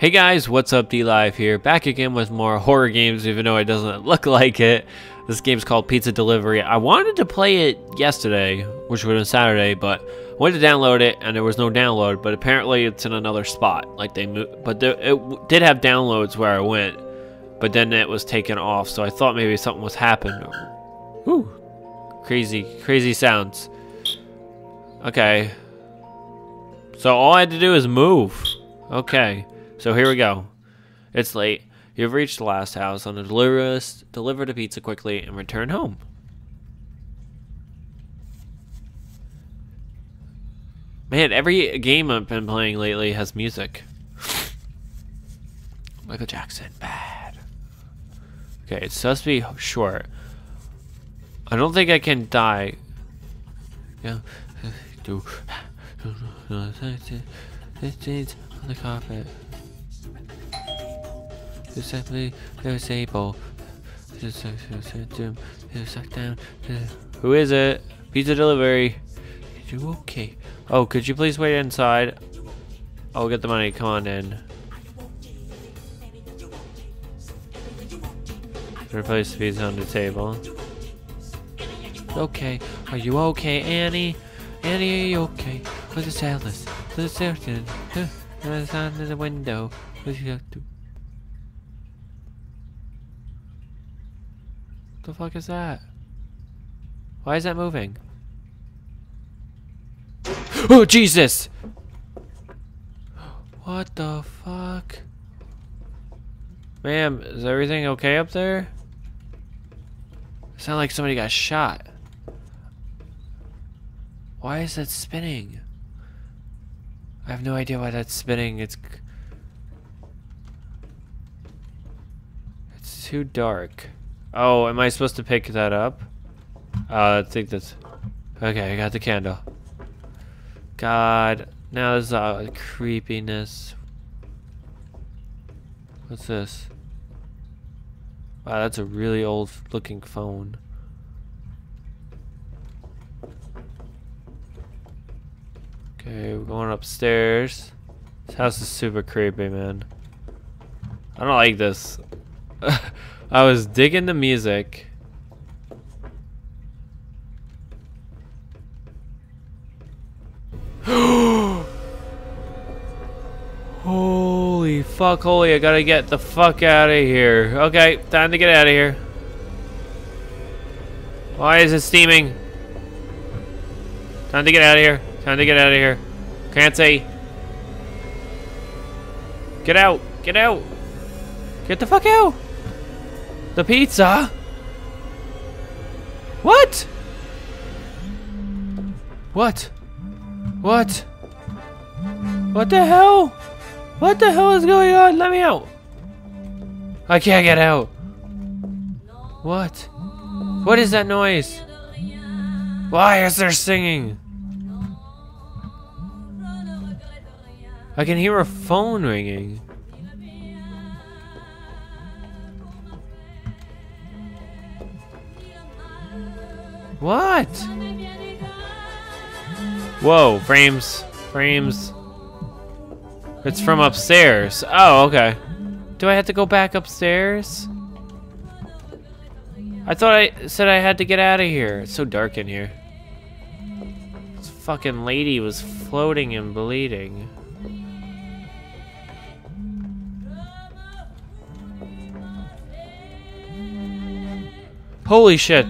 Hey guys, what's up? D Live here, back again with more horror games, even though it doesn't look like it. This game's called Pizza Delivery. I wanted to play it yesterday, which would have been Saturday, but I went to download it and there was no download. But apparently it's in another spot. Like they moved, but there, it did have downloads where I went, but then it was taken off. So I thought maybe something was happened. Whoo, crazy, crazy sounds. Okay. So all I had to do is move. Okay. So here we go. It's late. You've reached the last house on the deliver us, deliver the pizza quickly and return home. Man, every game I've been playing lately has music. Michael Jackson, bad. Okay, it's supposed to be short. I don't think I can die. Yeah. Do on the carpet. Simply disabled. Who is it? Pizza delivery. You okay? Oh, could you please wait inside? I'll get the money. Come on in. Replace the pizza on the table. Okay. Are you okay, Annie? Annie, are you okay? With the salad? With the certain? It's on the window. What you have to? The fuck is that? Why is that moving? Oh, Jesus! What the fuck? Ma'am, is everything okay up there? It sounded like somebody got shot. Why is that spinning? I have no idea why that's spinning. It's... It's too dark. Oh, am I supposed to pick that up? Uh, I think that's... Okay, I got the candle. God. Now there's uh, creepiness. What's this? Wow, that's a really old looking phone. Okay, we're going upstairs. This house is super creepy, man. I don't like this. I was digging the music. holy fuck, holy, I gotta get the fuck out of here. Okay, time to get out of here. Why is it steaming? Time to get out of here. Time to get out of here. Can't say. Get out. Get out. Get the fuck out. The pizza? What? What? What? What the hell? What the hell is going on? Let me out. I can't get out. What? What is that noise? Why is there singing? I can hear a phone ringing. What? Whoa, frames. Frames. It's from upstairs. Oh, okay. Do I have to go back upstairs? I thought I said I had to get out of here. It's so dark in here. This fucking lady was floating and bleeding. Holy shit.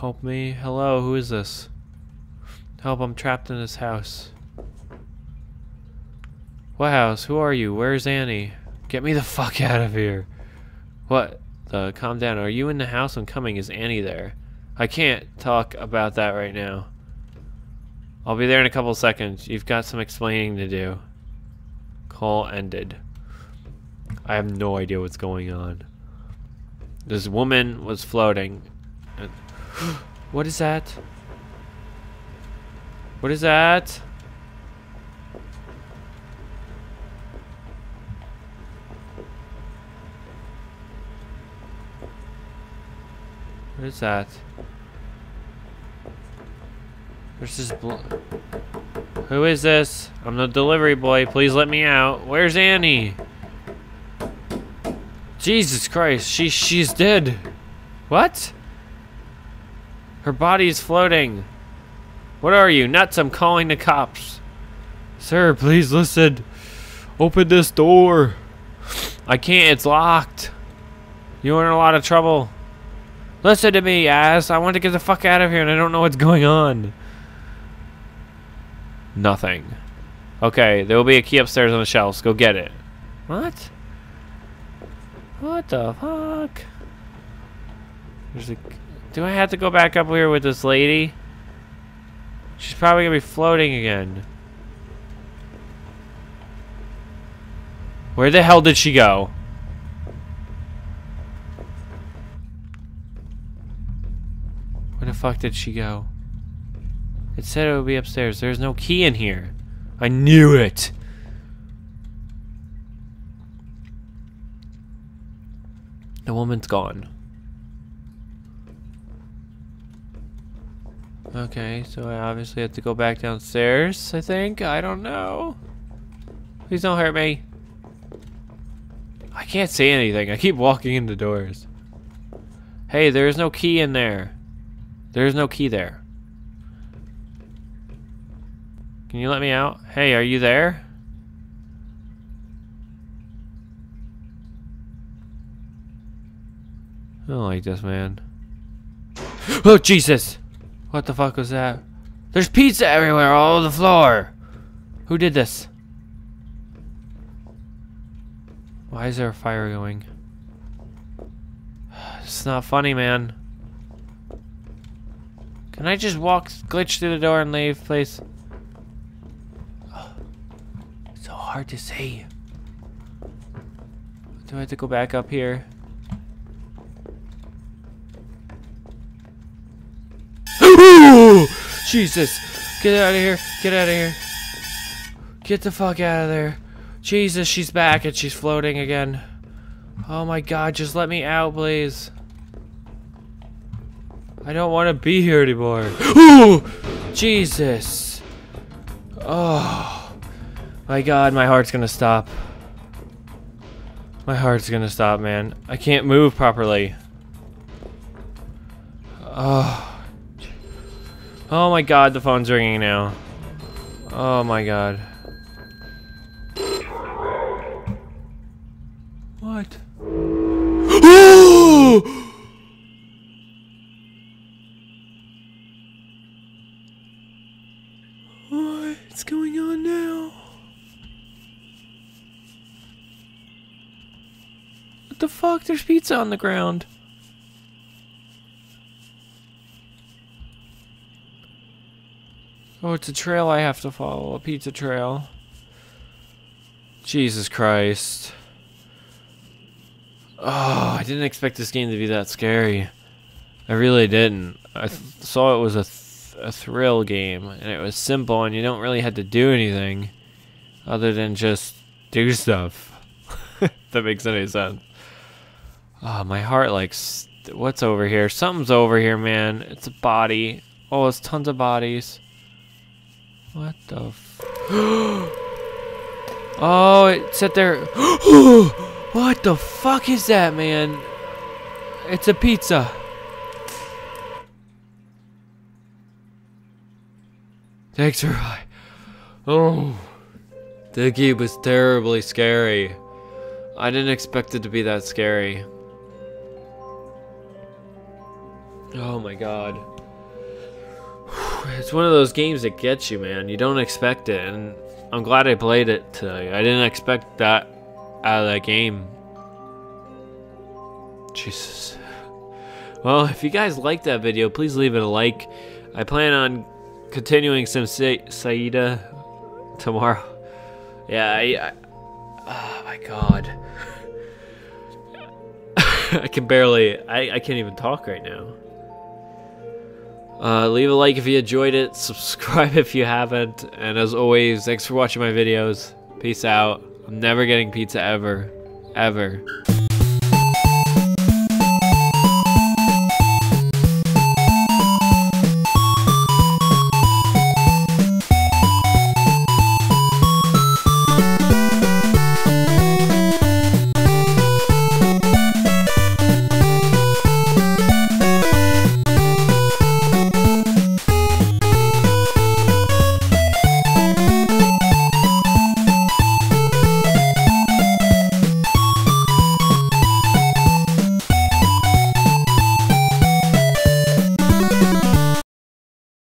Help me. Hello, who is this? Help, I'm trapped in this house. What house? Who are you? Where's Annie? Get me the fuck out of here. What? Uh, calm down. Are you in the house? I'm coming. Is Annie there? I can't talk about that right now. I'll be there in a couple seconds. You've got some explaining to do. Call ended. I have no idea what's going on. This woman was floating. what is that? What is that? What is that? There's this Who is this? I'm the delivery boy. Please let me out. Where's Annie? Jesus Christ, she she's dead. What? Her body's floating. What are you? Nuts, I'm calling the cops. Sir, please listen. Open this door. I can't, it's locked. You're in a lot of trouble. Listen to me, ass. I want to get the fuck out of here and I don't know what's going on. Nothing. Okay, there will be a key upstairs on the shelves. Go get it. What? What the fuck? There's a. Do I have to go back up here with this lady? She's probably gonna be floating again. Where the hell did she go? Where the fuck did she go? It said it would be upstairs. There's no key in here. I knew it. The woman's gone. Okay, so I obviously have to go back downstairs, I think. I don't know. Please don't hurt me. I can't say anything. I keep walking into doors. Hey, there's no key in there. There's no key there. Can you let me out? Hey, are you there? I don't like this, man. Oh, Jesus! What the fuck was that? There's pizza everywhere, all over the floor! Who did this? Why is there a fire going? It's not funny, man. Can I just walk, glitch through the door and leave, please? So hard to see. Do I have to go back up here? Jesus! Get out of here! Get out of here! Get the fuck out of there! Jesus, she's back and she's floating again. Oh my god, just let me out, please. I don't want to be here anymore. Ooh! Jesus! Oh. My god, my heart's gonna stop. My heart's gonna stop, man. I can't move properly. Oh. Oh my god, the phone's ringing now. Oh my god. What? What's going on now? What the fuck? There's pizza on the ground. Oh, it's a trail I have to follow. A pizza trail. Jesus Christ. Oh, I didn't expect this game to be that scary. I really didn't. I saw it was a, th a thrill game, and it was simple, and you don't really have to do anything other than just do stuff. that makes any sense. Oh, my heart like, what's over here? Something's over here, man. It's a body. Oh, it's tons of bodies. What the f- Oh, it sat there. what the fuck is that, man? It's a pizza. Thanks for... Oh. The game was terribly scary. I didn't expect it to be that scary. Oh my god. It's one of those games that gets you, man. You don't expect it, and I'm glad I played it today. I didn't expect that out of that game. Jesus. Well, if you guys liked that video, please leave it a like. I plan on continuing some Sa Saida tomorrow. Yeah, I, I oh my god. I can barely, I, I can't even talk right now. Uh, leave a like if you enjoyed it, subscribe if you haven't, and as always, thanks for watching my videos. Peace out. I'm never getting pizza ever. Ever.